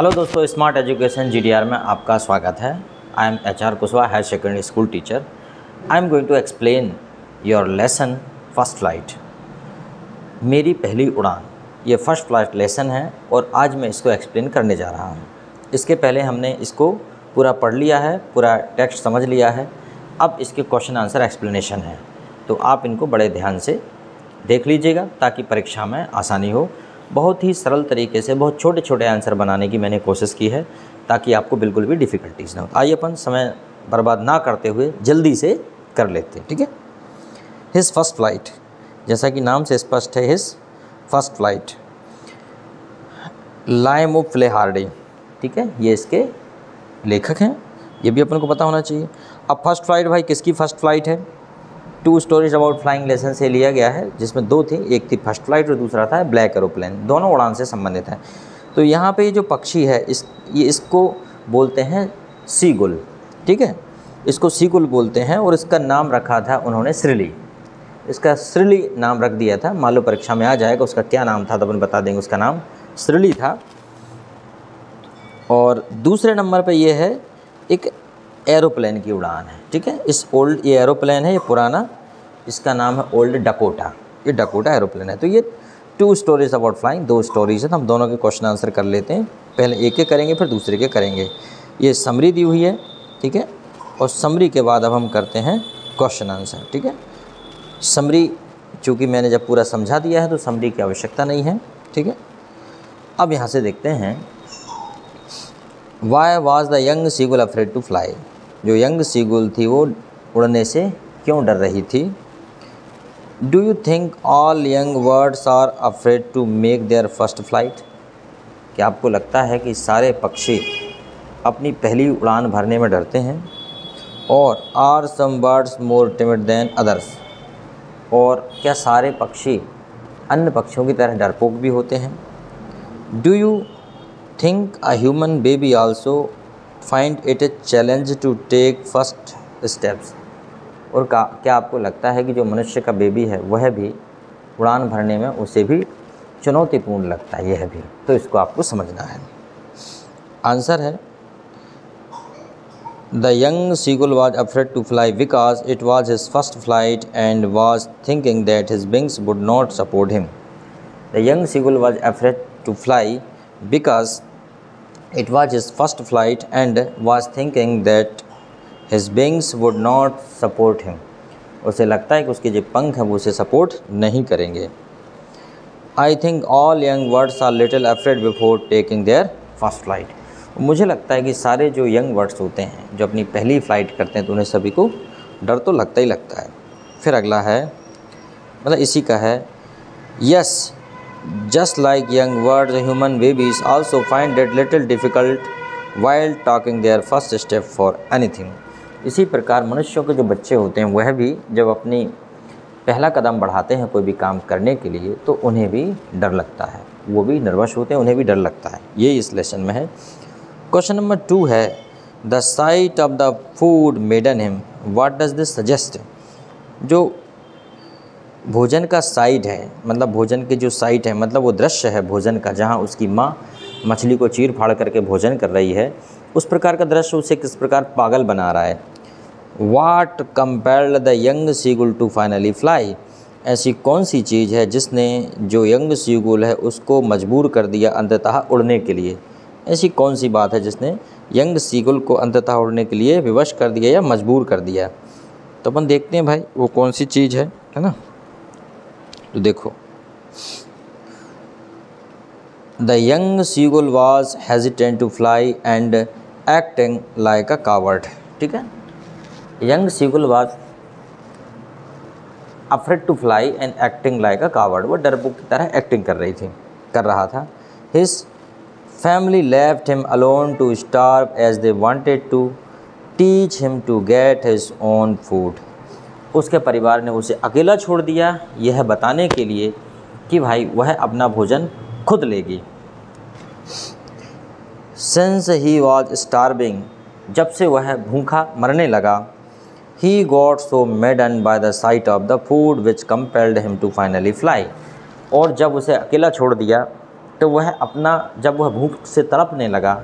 Hello दोस्तों smart education GDR में आपका स्वागत है। I am H R Kushwaha higher secondary school teacher I am going to explain your lesson first flight मेरी पहली उड़ान, ये फ़र्स्ट फ़्लाइट लेसन है और आज मैं इसको एक्सप्लेन करने जा रहा हूँ। इसके पहले हमने इसको पूरा पढ़ लिया है, पूरा टेक्स्ट समझ लिया है। अब इसके क्वेश्चन आंसर एक्सप्लेनेशन है। तो आप इनको बड़े ध्यान से देख लीजिएगा ताकि परीक्षा में आसानी हो। बहुत ही सरल तरीके से, बहुत छोटे छोटे आंसर बनाने की मैंने कोशिश की है, ताकि आपको बिल्कुल भी डिफ़िकल्टीज ना हो। आइए अपन समय बर्बाद ना करते हुए जल्दी से कर लेते हैं, ठीक है? हिज फ़र्स्ट फ़्लाइट जैसा कि नाम से स्पष्ट है हिज फ़र्स्ट फ़्लाइट लाइम ऑफ़ फ्ले ठीक है? ये इसके लेखक हैं, ये भी अपन को पता होना चाहिए। अब फ़र्स्ट फ़्लाइट भाई, किसकी फ़र्स्ट फ़्लाइट है? Two stories about flying lesson से लिया गया है, जिसमें दो थी, एक थी फ़र्स्ट फ़्लाइट और दूसरा था ब्लैक एरोप्लेन दोनों उड़ान से संबंधित हैं। तो यहाँ पे ये जो पक्षी है, इस, ये इसको बोलते हैं सीगुल, ठीक है? इसको सीगुल बोलते हैं और इसका नाम रखा था उन्होंने श्रीली। इसका श्रीली नाम रख दिया था, मान लो परीक्षा में आ जाएगा, उसका क्या नाम था तो अपन बता देंगे उसका नाम। श्रीली था। और दूसरे नंबर पर यह है, एक एरोप्लेन की उड़ान है, ठीक है? इस ओल्ड ये एरोप्लेन है, ये पुराना इसका नाम है ओल्ड डकोटा। ये डकोटा एरोप्लेन है। तो ये टू स्टोरीज अबाउट फ्लाइंग दो स्टोरीज है। तो हम दोनों के क्वेश्चन आंसर कर लेते हैं। पहले एक के करेंगे, फिर दूसरे के करेंगे। ये समरी दी हुई है, ठीक है? और समरी के बाद अब हम करते हैं क्वेश्चन आंसर ठीक है? समरी चूँकि मैंने जब पूरा समझा दिया है तो समरी की आवश्यकता नहीं है, ठीक है? अब यहाँ से देखते हैं। Why was the young seagull afraid to fly जो यंग सीगुल थी, वो उड़ने से क्यों डर रही थी? Do you think all young birds are afraid to make their first flight क्या आपको लगता है कि सारे पक्षी अपनी पहली उड़ान भरने में डरते हैं? और are some birds more timid than others और क्या सारे पक्षी अन्य पक्षियों की तरह डरपोक भी होते हैं? Do you think a human baby also find it a challenge to take first steps? और का, क्या आपको लगता है कि जो मनुष्य का बेबी है, वह भी उड़ान भरने में उसे भी चुनौतीपूर्ण लगता है, यह भी? तो इसको आपको समझना है। आंसर है, the young seagull was afraid to fly because it was his first flight and was thinking that his wings would not support him the young seagull was afraid to fly because It was his first flight and was thinking that his wings would not support him उसे लगता है कि उसके जो पंख हैं वो उसे सपोर्ट नहीं करेंगे। I think all young birds are little afraid before taking their first flight मुझे लगता है कि सारे जो यंग वर्ड्स होते हैं जो अपनी पहली फ़्लाइट करते हैं तो उन्हें सभी को डर तो लगता ही लगता है। फिर अगला है मतलब इसी का है yes Just like young birds, human babies also find it little difficult while talking their first step for anything. इसी प्रकार मनुष्यों के जो बच्चे होते हैं, वह भी जब अपनी पहला कदम बढ़ाते हैं कोई भी काम करने के लिए तो उन्हें भी डर लगता है। वो भी नर्वस होते हैं, उन्हें भी डर लगता है। ये इस लेसन में है। क्वेश्चन नंबर टू है the sight of the food maddened him what does this suggest जो भोजन का साइड है मतलब भोजन की जो साइट है मतलब वो दृश्य है भोजन का, जहाँ उसकी माँ मछली को चीर फाड़ करके भोजन कर रही है। उस प्रकार का दृश्य उसे किस प्रकार पागल बना रहा है? What compelled the young seagull to finally fly ऐसी कौन सी चीज़ है जिसने जो यंग सीगुल है उसको मजबूर कर दिया अंततः उड़ने के लिए? ऐसी कौन सी बात है जिसने यंग सीगुल को अंततः उड़ने के लिए विवश कर दिया या मजबूर कर दिया? तो अपन देखते हैं भाई, वो कौन सी चीज़ है है ना? तो देखो। The young seagull was hesitant to fly and acting like a coward ठीक है? Young seagull was afraid to fly and acting like a coward वो डरबुक की तरह एक्टिंग कर रही थी, कर रहा था। His family left him alone to starve as they wanted to teach him to get his own food उसके परिवार ने उसे अकेला छोड़ दिया, यह बताने के लिए कि भाई, वह अपना भोजन खुद लेगी। सेंस ही वॉज़ स्टारबिंग जब से वह भूखा मरने लगा he got so maddened by the sight of the food which compelled him to finally fly और जब उसे अकेला छोड़ दिया तो वह अपना, जब वह भूख से तड़पने लगा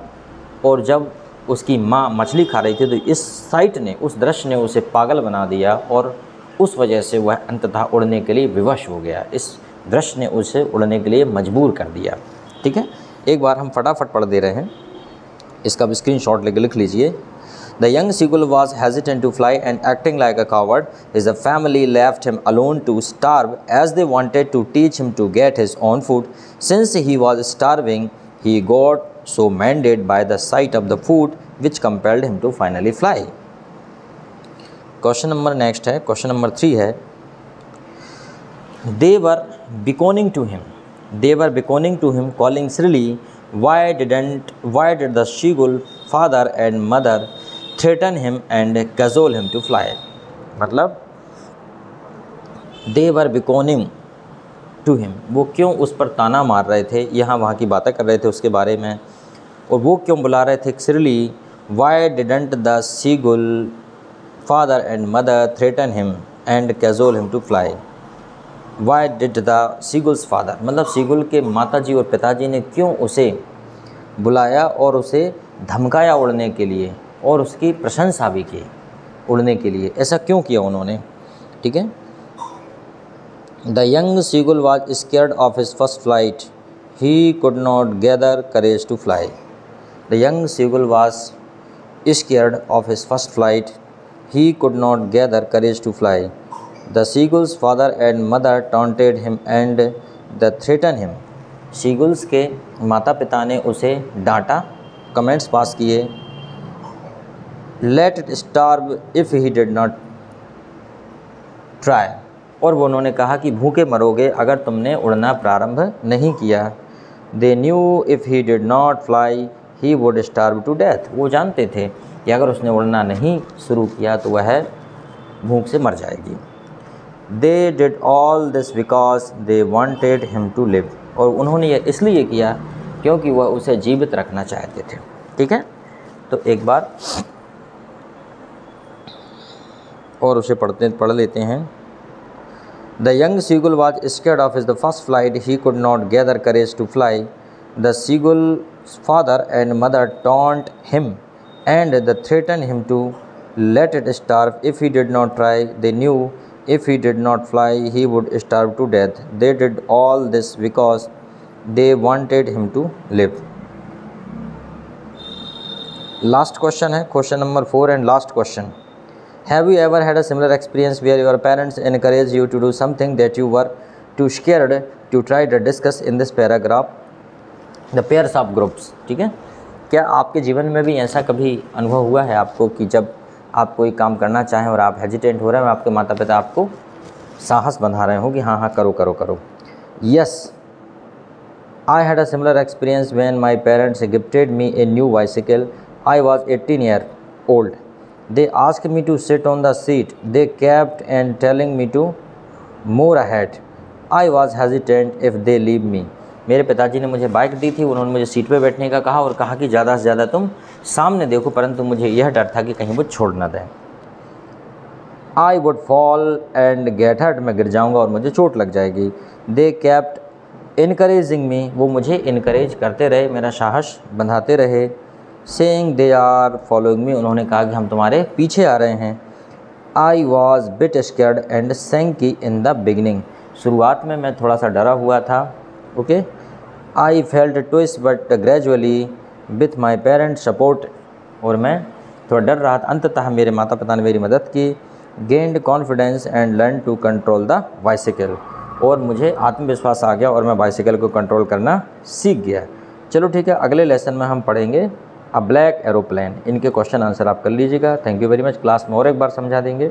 और जब उसकी माँ मछली खा रही थी तो इस साइट ने, उस दृश्य ने उसे पागल बना दिया और उस वजह से वह अंततः उड़ने के लिए विवश हो गया। इस दृश्य ने उसे उड़ने के लिए मजबूर कर दिया। ठीक है? एक बार हम फटाफट पढ़ दे रहे हैं। इसका भी स्क्रीन शॉट लेकर लिख लीजिए। The young seagull was hesitant to fly and acting like a coward is a family left him alone to starve as they wanted to teach him to get his own food since he was starving he got so mandate by the sight of the food, which compelled him to finally fly. Question number next है। Question number three है। They were beckoning to him they were beckoning to him calling shrilly why didn't why did the seagull father and mother threaten him and cajole him to fly मतलब they were beckoning to him वो क्यों उस पर ताना मार रहे थे? यहाँ वहाँ की बातें कर रहे थे उसके बारे में। और वो क्यों बुला रहे थे? Shrilly why didn't the seagull father and mother threaten him and cajole him to fly why did the seagull's father मतलब सीगुल के माताजी और पिताजी ने क्यों उसे बुलाया और उसे धमकाया उड़ने के लिए और उसकी प्रशंसा भी की उड़ने के लिए? ऐसा क्यों किया उन्होंने? ठीक है? The young seagull was scared of his first flight he could not gather courage to fly the young seagull was scared of his first flight. He could not gather courage to fly. The seagull's father and mother taunted him and the threatened him. Seagulls के माता पिता ने उसे डांटा, comments pass किए let it starve if he did not try और वो उन्होंने कहा कि, भूखे मरोगे अगर तुमने उड़ना प्रारंभ नहीं किया। They knew if he did not fly he would starve to death वो जानते थे कि अगर उसने उड़ना नहीं शुरू किया तो वह भूख से मर जाएगी। They did all this because they wanted him to live और उन्होंने ये इसलिए किया क्योंकि वह उसे जीवित रखना चाहते थे। ठीक है? तो एक बार और उसे पढ़ते पढ़ लेते हैं। The young seagull was scared of is the first flight he could not gather courage to fly the seagull father and mother taunt him and they threatened him to let it starve. If he did not try. They knew if he did not fly, he would starve to death. They did all this because they wanted him to live. Last question है question number four and last question. Have you ever had a similar experience where your parents encouraged you to do something that you were too scared to try to discuss in this paragraph? The pairs of groups ठीक है क्या आपके जीवन में भी ऐसा कभी अनुभव हुआ है आपको कि जब आप कोई काम करना चाहें और आप हेजिटेंट हो रहे हैं आपके माता पिता आपको साहस बंधा रहे हो कि हाँ हाँ करो करो करो। Yes I had a similar experience when my parents gifted me a new bicycle I was 18 year old they ask me to sit on the seat they kept and telling me to move ahead I was hesitant if they leave me मेरे पिताजी ने मुझे bike दी थी, उन्होंने मुझे seat पर बैठने का कहा और कहा कि ज़्यादा से ज़्यादा तुम सामने देखो, परंतु मुझे यह डर था कि कहीं वो छोड़ ना दें। I would fall and get hurt मैं गिर जाऊँगा और मुझे चोट लग जाएगी। दे कैप्ट इनक्रेजिंग मी वो मुझे इनक्रेज करते रहे, मेरा साहस बंधाते रहे। Saying they are following me उन्होंने कहा कि हम तुम्हारे पीछे आ रहे हैं। I was bit scared and Seng की इन द बिगनिंग शुरुआत में मैं थोड़ा सा डरा हुआ था okay okay? I felt twist but gradually with my parent support और मैं थोड़ा डर रहा था। अंततः मेरे माता पिता ने मेरी मदद की gained confidence and learn to control the bicycle और मुझे आत्मविश्वास आ गया और मैं बाइसिकल को कंट्रोल करना सीख गया। चलो ठीक है, अगले लेसन में हम पढ़ेंगे अ ब्लैक एरोप्लेन इनके क्वेश्चन आंसर आप कर लीजिएगा। Thank you very much class में और एक बार समझा देंगे।